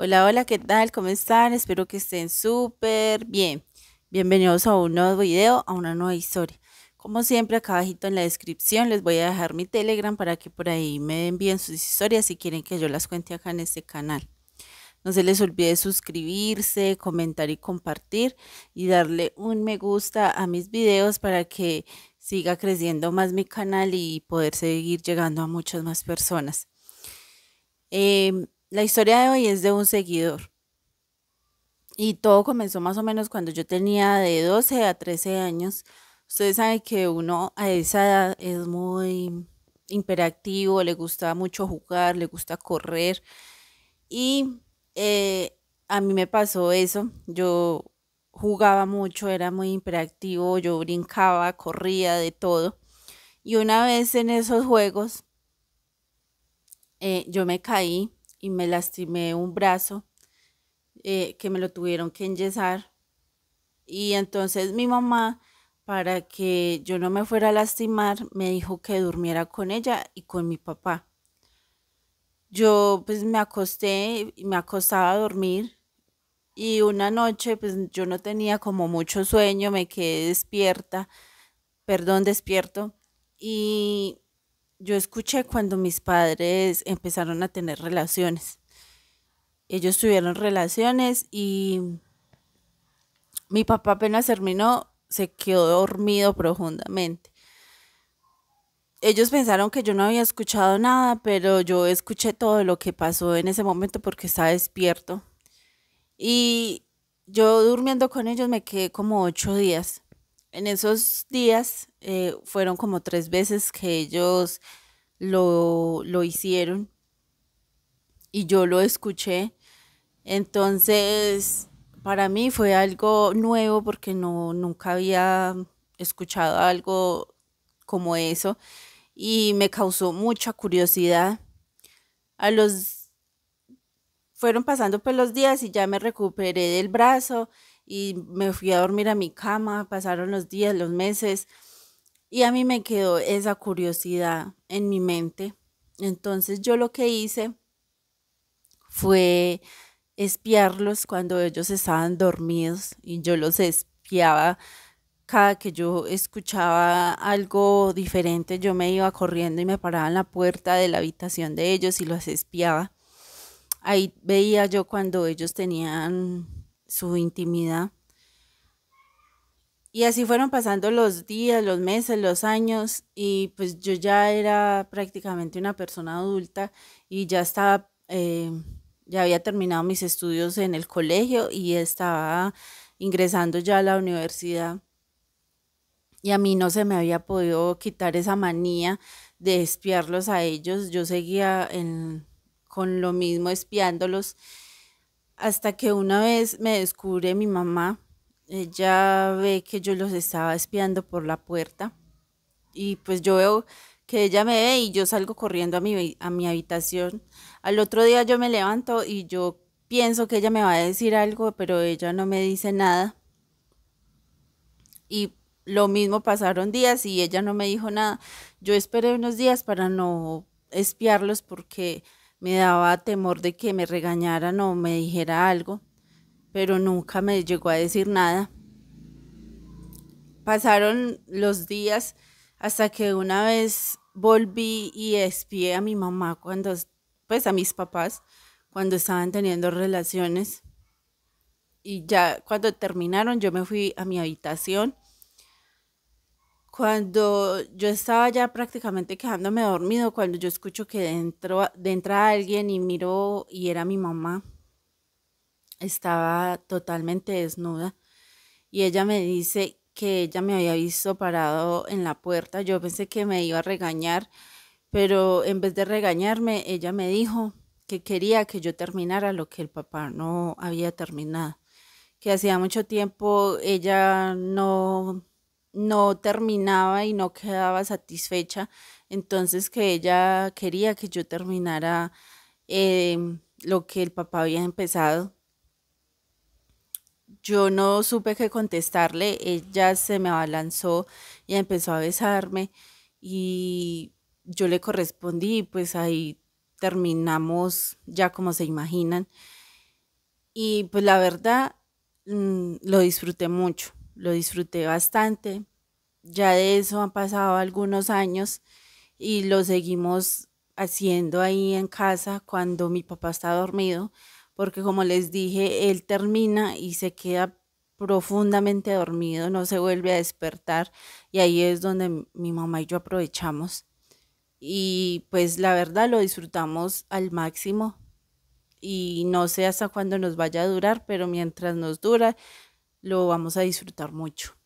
Hola, hola, ¿qué tal? ¿Cómo están? Espero que estén súper bien. Bienvenidos a un nuevo video, a una nueva historia. Como siempre, acá abajito en la descripción les voy a dejar mi Telegram para que por ahí me envíen sus historias si quieren que yo las cuente acá en este canal. No se les olvide suscribirse, comentar y compartir y darle un me gusta a mis videos para que siga creciendo más mi canal y poder seguir llegando a muchas más personas. Em, la historia de hoy es de un seguidor. Y todo comenzó más o menos cuando yo tenía de 12 a 13 años. Ustedes saben que uno a esa edad es muy imperactivo, le gusta mucho jugar, le gusta correr. Y eh, a mí me pasó eso. Yo jugaba mucho, era muy imperactivo, yo brincaba, corría de todo. Y una vez en esos juegos, eh, yo me caí y me lastimé un brazo eh, que me lo tuvieron que enyesar. Y entonces mi mamá, para que yo no me fuera a lastimar, me dijo que durmiera con ella y con mi papá. Yo pues me acosté me acostaba a dormir y una noche pues yo no tenía como mucho sueño, me quedé despierta, perdón, despierto y yo escuché cuando mis padres empezaron a tener relaciones. Ellos tuvieron relaciones y mi papá apenas terminó, se quedó dormido profundamente. Ellos pensaron que yo no había escuchado nada, pero yo escuché todo lo que pasó en ese momento porque estaba despierto. Y yo durmiendo con ellos me quedé como ocho días. En esos días eh, fueron como tres veces que ellos lo, lo hicieron y yo lo escuché. Entonces, para mí fue algo nuevo porque no, nunca había escuchado algo como eso y me causó mucha curiosidad. A los fueron pasando pues los días y ya me recuperé del brazo y me fui a dormir a mi cama, pasaron los días, los meses y a mí me quedó esa curiosidad en mi mente. Entonces yo lo que hice fue espiarlos cuando ellos estaban dormidos y yo los espiaba cada que yo escuchaba algo diferente, yo me iba corriendo y me paraba en la puerta de la habitación de ellos y los espiaba. Ahí veía yo cuando ellos tenían su intimidad. Y así fueron pasando los días, los meses, los años y pues yo ya era prácticamente una persona adulta y ya estaba, eh, ya había terminado mis estudios en el colegio y estaba ingresando ya a la universidad. Y a mí no se me había podido quitar esa manía de espiarlos a ellos. Yo seguía con lo mismo espiándolos hasta que una vez me descubre mi mamá. Ella ve que yo los estaba espiando por la puerta y pues yo veo que ella me ve y yo salgo corriendo a mi, a mi habitación. Al otro día yo me levanto y yo pienso que ella me va a decir algo, pero ella no me dice nada. Y lo mismo pasaron días y ella no me dijo nada. Yo esperé unos días para no espiarlos porque me daba temor de que me regañaran o me dijera algo, pero nunca me llegó a decir nada. Pasaron los días hasta que una vez volví y espié a mi mamá cuando, pues a mis papás, cuando estaban teniendo relaciones. Y ya cuando terminaron yo me fui a mi habitación cuando yo estaba ya prácticamente quedándome dormido, cuando yo escucho que dentro, entra alguien y miro y era mi mamá, estaba totalmente desnuda y ella me dice que ella me había visto parado en la puerta. Yo pensé que me iba a regañar, pero en vez de regañarme, ella me dijo que quería que yo terminara lo que el papá no había terminado, que hacía mucho tiempo ella no no terminaba y no quedaba satisfecha, entonces que ella quería que yo terminara em, lo que el papá había empezado. Yo no supe qué contestarle, ella se me abalanzó y empezó a besarme y yo le correspondí, pues ahí terminamos ya como se imaginan. Y pues la verdad, mm, lo disfruté mucho, lo disfruté bastante. Ya de eso han pasado algunos años y lo seguimos haciendo ahí en casa cuando mi papá está dormido, porque como les dije, él termina y se queda profundamente dormido, no se vuelve a despertar y ahí es donde mi mamá y yo aprovechamos. Y pues la verdad lo disfrutamos al máximo y no sé hasta cuándo nos vaya a durar, pero mientras nos dura, lo vamos a disfrutar mucho.